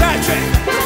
Patrick.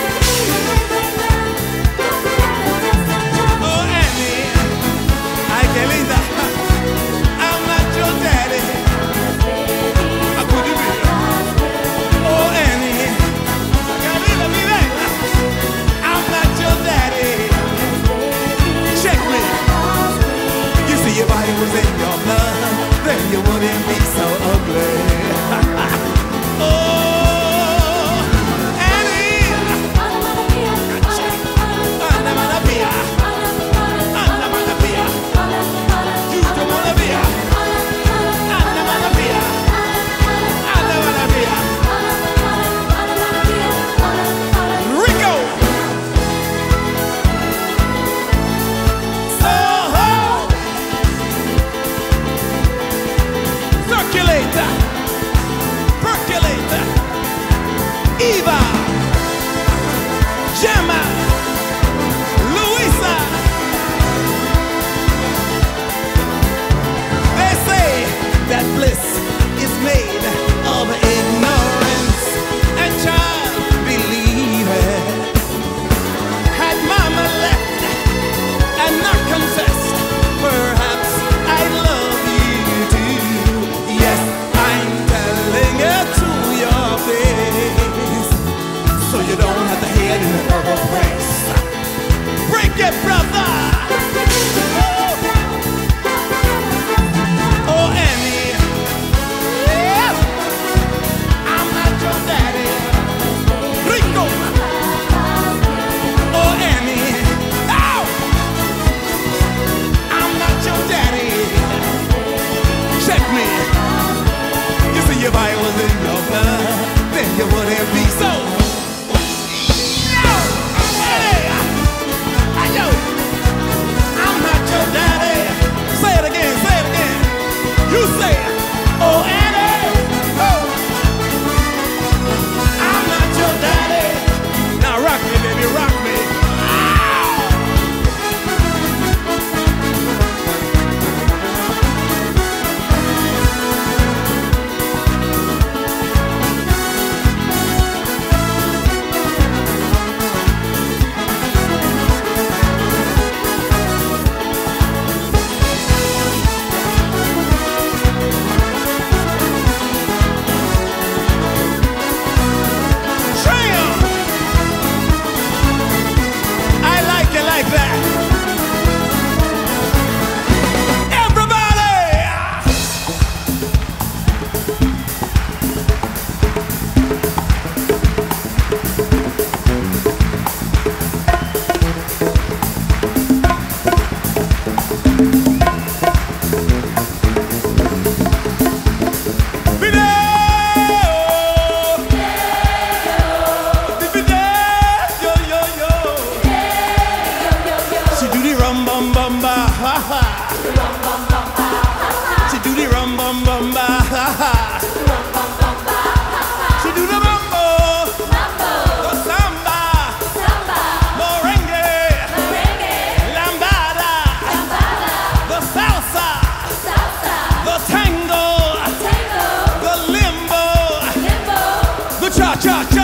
Cha cha.